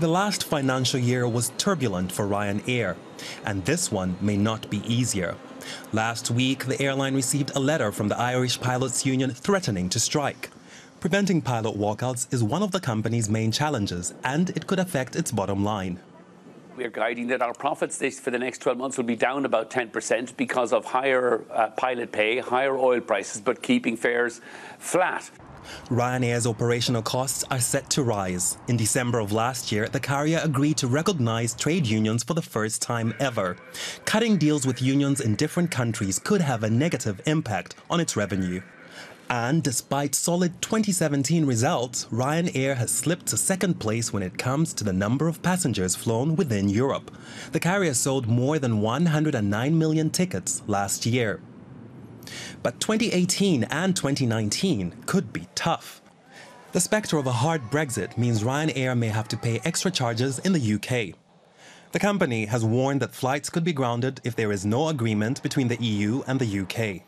The last financial year was turbulent for Ryanair, and this one may not be easier. Last week, the airline received a letter from the Irish Pilots Union threatening to strike. Preventing pilot walkouts is one of the company's main challenges, and it could affect its bottom line. We're guiding that our profits this, for the next 12 months will be down about 10% because of higher uh, pilot pay, higher oil prices, but keeping fares flat. Ryanair's operational costs are set to rise. In December of last year, the carrier agreed to recognize trade unions for the first time ever. Cutting deals with unions in different countries could have a negative impact on its revenue. And despite solid 2017 results, Ryanair has slipped to second place when it comes to the number of passengers flown within Europe. The carrier sold more than 109 million tickets last year. But 2018 and 2019 could be tough. The spectre of a hard Brexit means Ryanair may have to pay extra charges in the UK. The company has warned that flights could be grounded if there is no agreement between the EU and the UK.